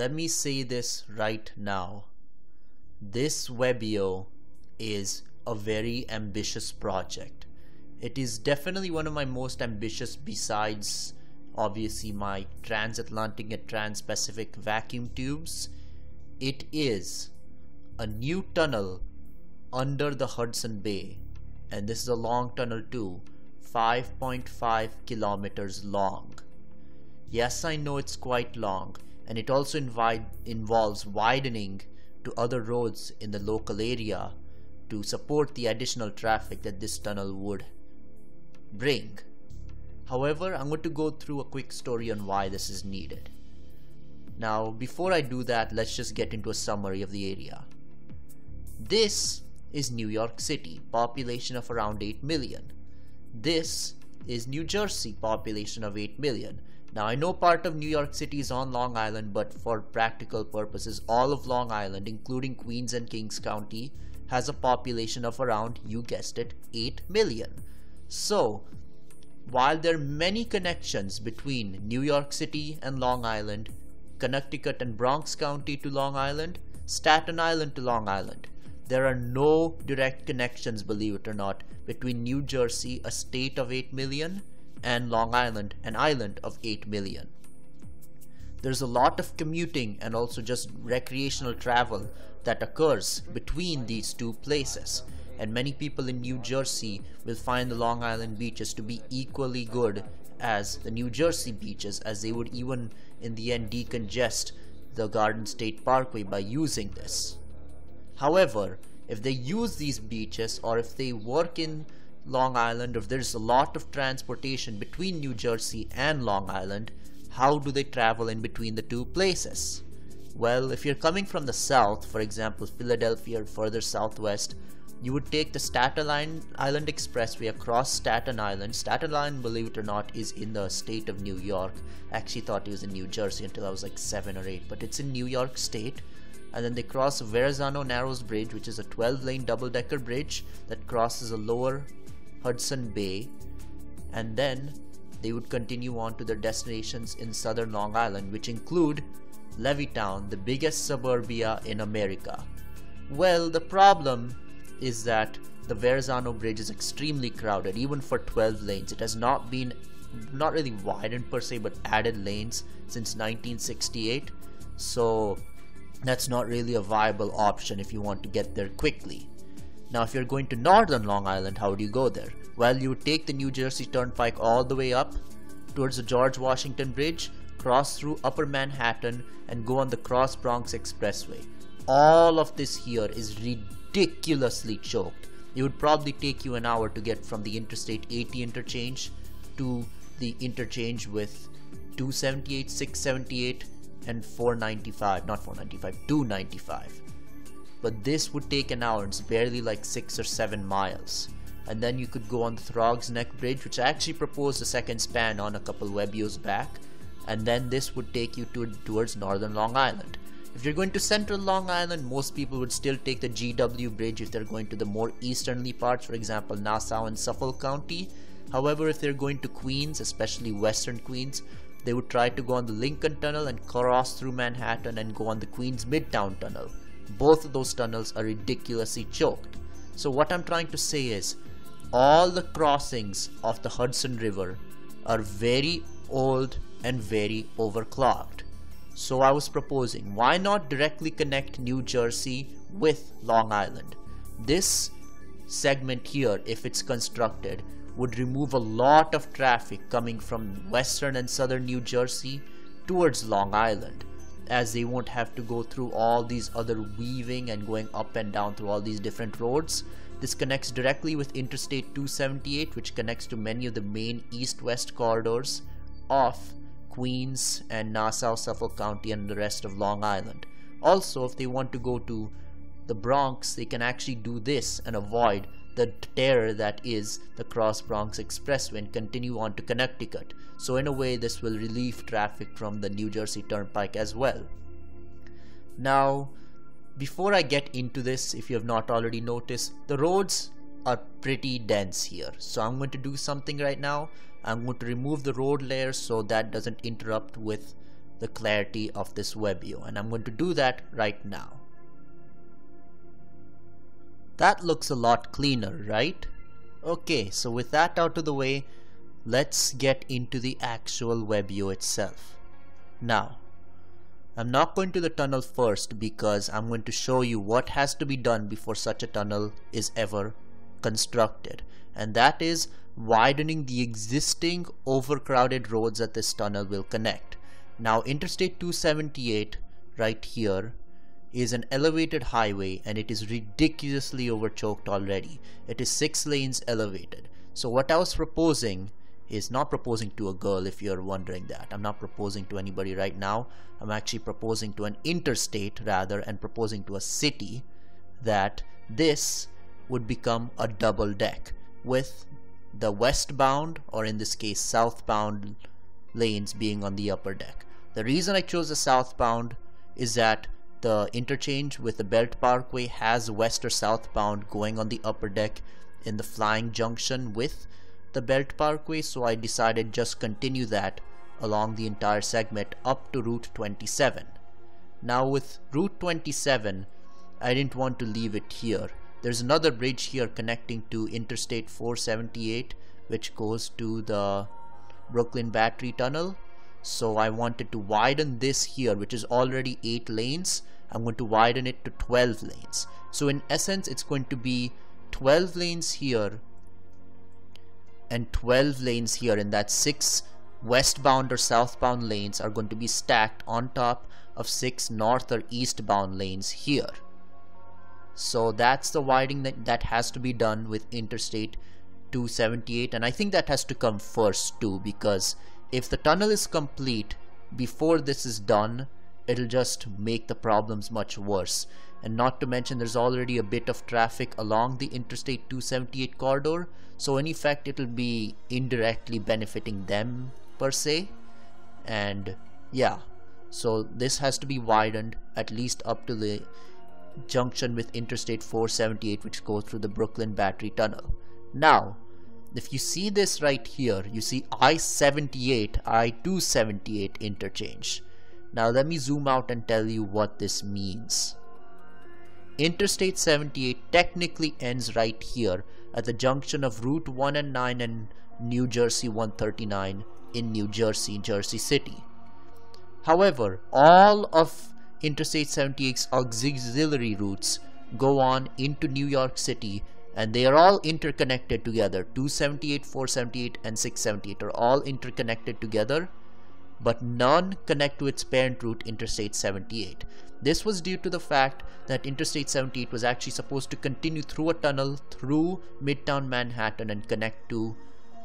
let me say this right now. This Webeo is a very ambitious project. It is definitely one of my most ambitious besides obviously my transatlantic and trans-Pacific vacuum tubes. It is a new tunnel under the Hudson Bay and this is a long tunnel too 5.5 kilometers long. Yes, I know it's quite long and it also involves widening to other roads in the local area to support the additional traffic that this tunnel would bring. However, I'm going to go through a quick story on why this is needed. Now, before I do that, let's just get into a summary of the area. This is New York City, population of around 8 million. This is New Jersey, population of 8 million. Now I know part of New York City is on Long Island, but for practical purposes, all of Long Island, including Queens and Kings County, has a population of around, you guessed it, 8 million. So, while there are many connections between New York City and Long Island, Connecticut and Bronx County to Long Island, Staten Island to Long Island, there are no direct connections, believe it or not, between New Jersey, a state of 8 million, and Long Island, an island of 8 million. There's a lot of commuting and also just recreational travel that occurs between these two places. And many people in New Jersey will find the Long Island beaches to be equally good as the New Jersey beaches, as they would even in the end decongest the Garden State Parkway by using this. However, if they use these beaches or if they work in Long Island, if there's a lot of transportation between New Jersey and Long Island, how do they travel in between the two places? Well, if you're coming from the south, for example, Philadelphia or further southwest, you would take the Staten Island Expressway across Staten Island. Staten Island, believe it or not, is in the state of New York. I actually thought it was in New Jersey until I was like 7 or 8, but it's in New York State. And then they cross Verrazano Narrows Bridge, which is a 12 lane double decker bridge that crosses a lower Hudson Bay, and then they would continue on to their destinations in southern Long Island, which include Levittown, the biggest suburbia in America. Well, the problem is that the Verrazano Bridge is extremely crowded, even for 12 lanes. It has not been, not really widened per se, but added lanes since 1968. So that's not really a viable option if you want to get there quickly. Now, if you're going to northern Long Island, how do you go there? Well, you take the New Jersey Turnpike all the way up towards the George Washington Bridge, cross through Upper Manhattan, and go on the Cross Bronx Expressway. All of this here is ridiculously choked. It would probably take you an hour to get from the Interstate 80 interchange to the interchange with 278, 678, and 495. Not 495, 295 but this would take an hour. It's barely like 6 or 7 miles. And then you could go on the Throgs Neck Bridge, which I actually proposed a second span on a couple Webeos back. And then this would take you to, towards northern Long Island. If you're going to central Long Island, most people would still take the GW Bridge if they're going to the more easternly parts, for example, Nassau and Suffolk County. However, if they're going to Queens, especially western Queens, they would try to go on the Lincoln Tunnel and cross through Manhattan and go on the Queens Midtown Tunnel both of those tunnels are ridiculously choked. So what I'm trying to say is all the crossings of the Hudson River are very old and very overclocked. So I was proposing why not directly connect New Jersey with Long Island? This segment here, if it's constructed, would remove a lot of traffic coming from western and southern New Jersey towards Long Island as they won't have to go through all these other weaving and going up and down through all these different roads. This connects directly with Interstate 278 which connects to many of the main east-west corridors of Queens and Nassau, Suffolk County and the rest of Long Island. Also, if they want to go to the Bronx, they can actually do this and avoid the terror that is the Cross Bronx Expressway and continue on to Connecticut. So in a way this will relieve traffic from the New Jersey Turnpike as well. Now before I get into this, if you have not already noticed, the roads are pretty dense here. So I'm going to do something right now. I'm going to remove the road layer so that doesn't interrupt with the clarity of this Webeo and I'm going to do that right now. That looks a lot cleaner, right? Okay, so with that out of the way, let's get into the actual Webeo itself. Now, I'm not going to the tunnel first because I'm going to show you what has to be done before such a tunnel is ever constructed and that is widening the existing overcrowded roads that this tunnel will connect. Now Interstate 278 right here is an elevated highway and it is ridiculously overchoked already. It is 6 lanes elevated. So what I was proposing is not proposing to a girl if you're wondering that. I'm not proposing to anybody right now. I'm actually proposing to an interstate rather and proposing to a city that this would become a double deck with the westbound or in this case southbound lanes being on the upper deck. The reason I chose the southbound is that the interchange with the Belt Parkway has west or southbound going on the upper deck in the flying junction with the Belt Parkway so I decided just continue that along the entire segment up to Route 27. Now with Route 27 I didn't want to leave it here there's another bridge here connecting to Interstate 478 which goes to the Brooklyn Battery Tunnel. So I wanted to widen this here which is already 8 lanes. I'm going to widen it to 12 lanes. So in essence it's going to be 12 lanes here and 12 lanes here and that 6 westbound or southbound lanes are going to be stacked on top of 6 north or eastbound lanes here. So that's the widening that, that has to be done with Interstate 278 and I think that has to come first too because if the tunnel is complete before this is done it'll just make the problems much worse. And not to mention there's already a bit of traffic along the Interstate 278 corridor. So in effect it'll be indirectly benefiting them per se. And yeah. So this has to be widened at least up to the junction with Interstate 478 which goes through the Brooklyn Battery Tunnel. Now, if you see this right here, you see I-78, I-278 interchange. Now let me zoom out and tell you what this means. Interstate 78 technically ends right here at the junction of Route 1 and 9 and New Jersey 139 in New Jersey, Jersey City. However, all of Interstate 78's auxiliary routes go on into New York City and they are all interconnected together. 278 478 and 678 are all interconnected together but none connect to its parent route interstate 78 this was due to the fact that interstate 78 was actually supposed to continue through a tunnel through midtown manhattan and connect to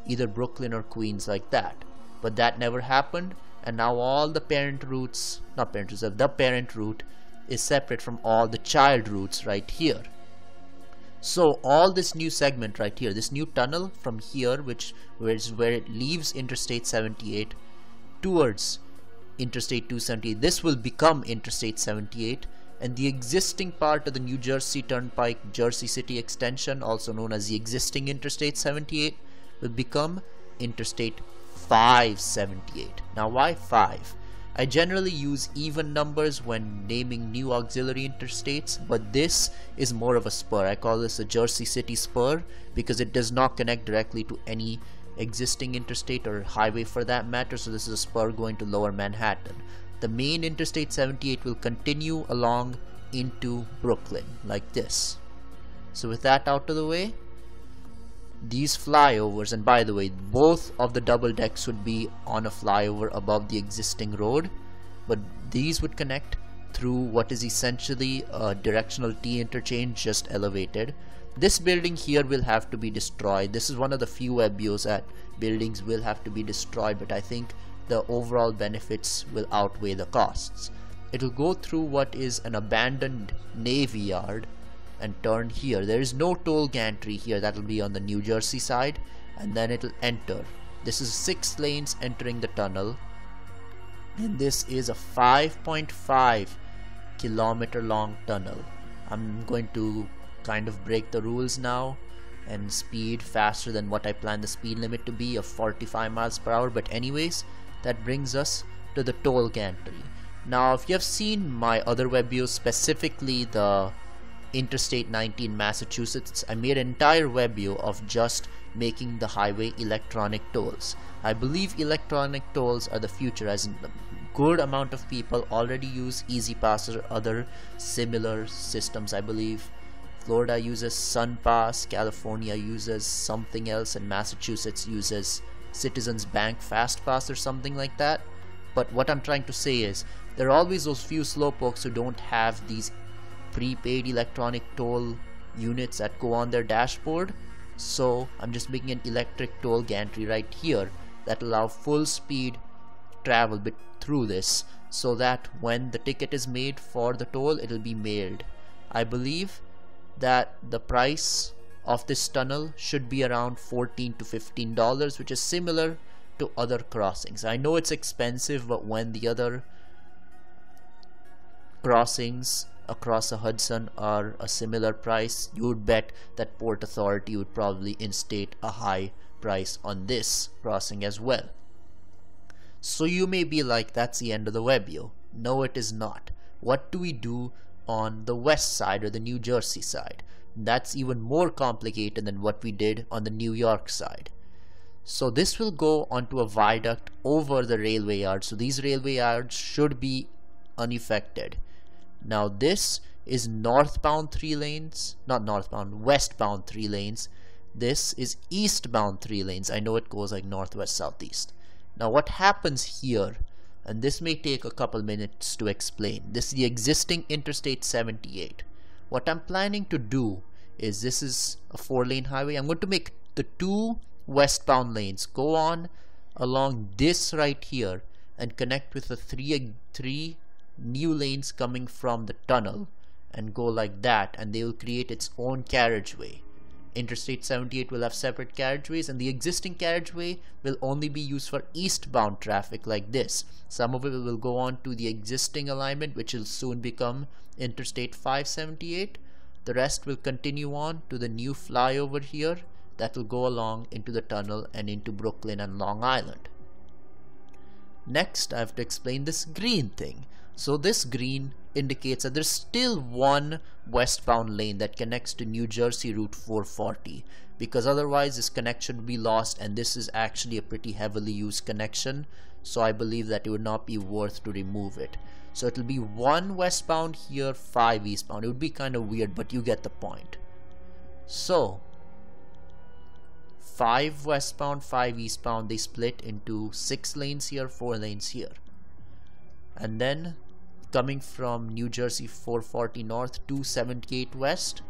either brooklyn or queens like that. But that never happened and now all the parent routes not parent routes the parent route is separate from all the child routes right here so all this new segment right here this new tunnel from here which is where it leaves interstate 78 towards interstate 270, this will become interstate 78 and the existing part of the New Jersey Turnpike Jersey City extension also known as the existing interstate 78 will become interstate 578. Now why 5? I generally use even numbers when naming new auxiliary interstates, but this is more of a spur. I call this a Jersey City spur because it does not connect directly to any existing interstate or highway for that matter, so this is a spur going to lower Manhattan. The main Interstate 78 will continue along into Brooklyn like this. So with that out of the way, these flyovers and by the way both of the double decks would be on a flyover above the existing road but these would connect through what is essentially a directional T interchange just elevated. This building here will have to be destroyed. This is one of the few Webeos that buildings will have to be destroyed but I think the overall benefits will outweigh the costs. It'll go through what is an abandoned navy yard and turn here. There is no toll gantry here. That will be on the New Jersey side and then it'll enter. This is six lanes entering the tunnel and this is a 5.5 kilometer long tunnel. I'm going to kind of break the rules now and speed faster than what I plan the speed limit to be of 45 miles per hour but anyways that brings us to the toll gantry. Now if you have seen my other Webeos specifically the Interstate 19 Massachusetts, I made an entire web video of just making the highway electronic tolls. I believe electronic tolls are the future as in good amount of people already use E-ZPass or other similar systems I believe. Florida uses SunPass, California uses something else, and Massachusetts uses Citizens Bank FastPass or something like that. But what I'm trying to say is, there are always those few slowpokes who don't have these prepaid electronic toll units that go on their dashboard. So I'm just making an electric toll gantry right here that allow full speed travel bit through this so that when the ticket is made for the toll it will be mailed. I believe that the price of this tunnel should be around 14 to 15 dollars which is similar to other crossings I know it's expensive but when the other crossings across the Hudson are a similar price you would bet that Port Authority would probably instate a high price on this crossing as well so you may be like that's the end of the Webeo no it is not what do we do on the west side or the New Jersey side. That's even more complicated than what we did on the New York side. So this will go onto a viaduct over the railway yard. So these railway yards should be unaffected. Now this is northbound three lanes, not northbound, westbound three lanes. This is eastbound three lanes. I know it goes like northwest, southeast. Now what happens here and this may take a couple minutes to explain. This is the existing Interstate 78. What I'm planning to do is this is a four lane highway. I'm going to make the two westbound lanes go on along this right here and connect with the three three new lanes coming from the tunnel and go like that and they will create its own carriageway Interstate 78 will have separate carriageways and the existing carriageway will only be used for eastbound traffic like this. Some of it will go on to the existing alignment which will soon become Interstate 578. The rest will continue on to the new flyover here that will go along into the tunnel and into Brooklyn and Long Island. Next I have to explain this green thing. So this green indicates that there's still one westbound lane that connects to New Jersey Route 440 because otherwise this connection would be lost and this is actually a pretty heavily used connection so I believe that it would not be worth to remove it. So it'll be one westbound here, five eastbound. It would be kind of weird but you get the point. So 5 westbound, 5 eastbound, they split into 6 lanes here, 4 lanes here. And then coming from New Jersey 440 north to 78 west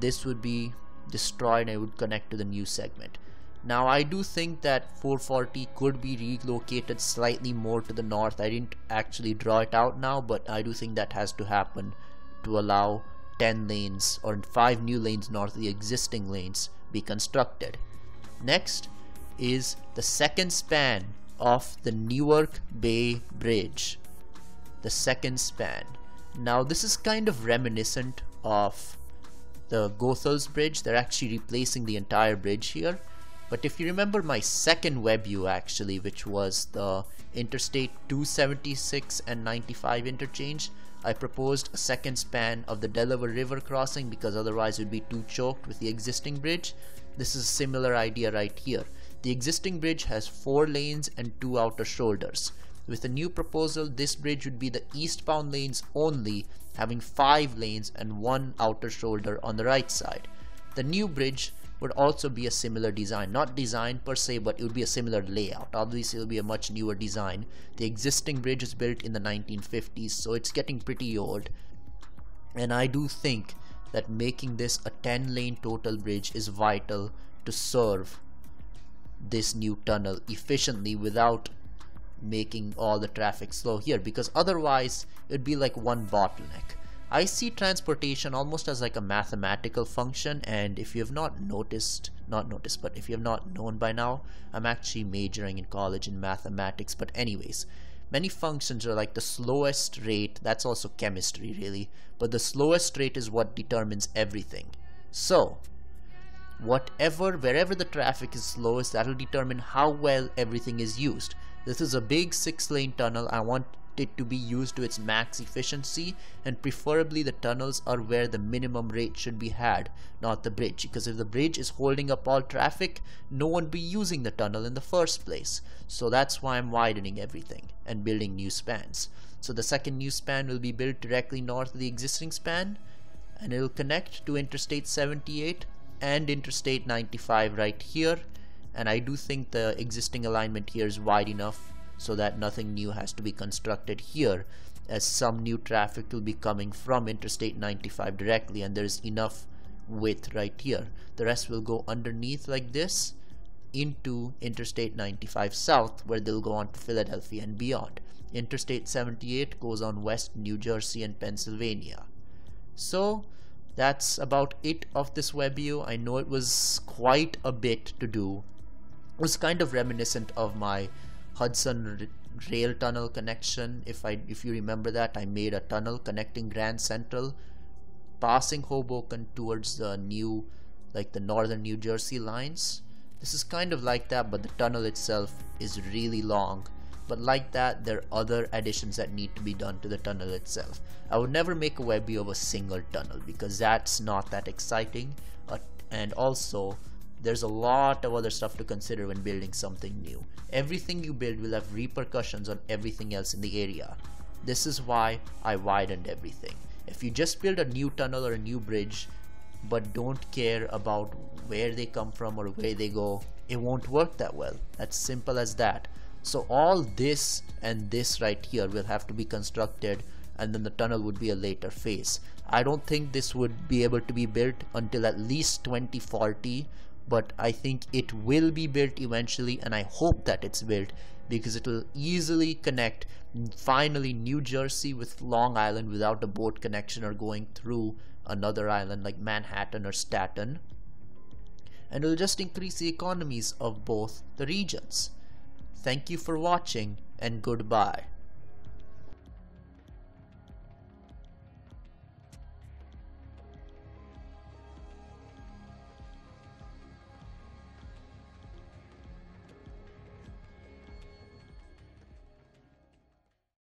this would be destroyed and it would connect to the new segment. Now I do think that 440 could be relocated slightly more to the north. I didn't actually draw it out now but I do think that has to happen to allow 10 lanes or 5 new lanes north of the existing lanes be constructed. Next is the second span of the Newark Bay Bridge the second span. Now this is kind of reminiscent of the Goethals Bridge. They're actually replacing the entire bridge here. But if you remember my second Webeo actually, which was the Interstate 276 and 95 interchange, I proposed a second span of the Delaware River crossing because otherwise it would be too choked with the existing bridge. This is a similar idea right here. The existing bridge has four lanes and two outer shoulders. With the new proposal, this bridge would be the eastbound lanes only, having 5 lanes and one outer shoulder on the right side. The new bridge would also be a similar design, not design per se, but it would be a similar layout. Obviously, it will be a much newer design. The existing bridge is built in the 1950s, so it's getting pretty old. And I do think that making this a 10 lane total bridge is vital to serve this new tunnel efficiently without making all the traffic slow here because otherwise it'd be like one bottleneck. I see transportation almost as like a mathematical function and if you have not noticed, not noticed, but if you have not known by now, I'm actually majoring in college in mathematics, but anyways, many functions are like the slowest rate, that's also chemistry really, but the slowest rate is what determines everything. So, whatever wherever the traffic is slowest that'll determine how well everything is used this is a big six lane tunnel. I want it to be used to its max efficiency and preferably the tunnels are where the minimum rate should be had not the bridge. Because if the bridge is holding up all traffic no one be using the tunnel in the first place. So that's why I'm widening everything and building new spans. So the second new span will be built directly north of the existing span and it will connect to Interstate 78 and Interstate 95 right here and I do think the existing alignment here is wide enough so that nothing new has to be constructed here as some new traffic will be coming from Interstate 95 directly and there's enough width right here. The rest will go underneath like this into Interstate 95 South where they'll go on to Philadelphia and beyond. Interstate 78 goes on west New Jersey and Pennsylvania. So that's about it of this Webeo. I know it was quite a bit to do. Was kind of reminiscent of my Hudson rail tunnel connection. If I if you remember that, I made a tunnel connecting Grand Central, passing Hoboken towards the new, like the northern New Jersey lines. This is kind of like that, but the tunnel itself is really long. But like that, there are other additions that need to be done to the tunnel itself. I would never make a Webeo of a single tunnel because that's not that exciting. Uh, and also, there's a lot of other stuff to consider when building something new. Everything you build will have repercussions on everything else in the area. This is why I widened everything. If you just build a new tunnel or a new bridge, but don't care about where they come from or where they go, it won't work that well. That's simple as that. So all this and this right here will have to be constructed and then the tunnel would be a later phase. I don't think this would be able to be built until at least 2040 but I think it will be built eventually and I hope that it's built because it will easily connect finally New Jersey with Long Island without a boat connection or going through another island like Manhattan or Staten and it will just increase the economies of both the regions. Thank you for watching and goodbye.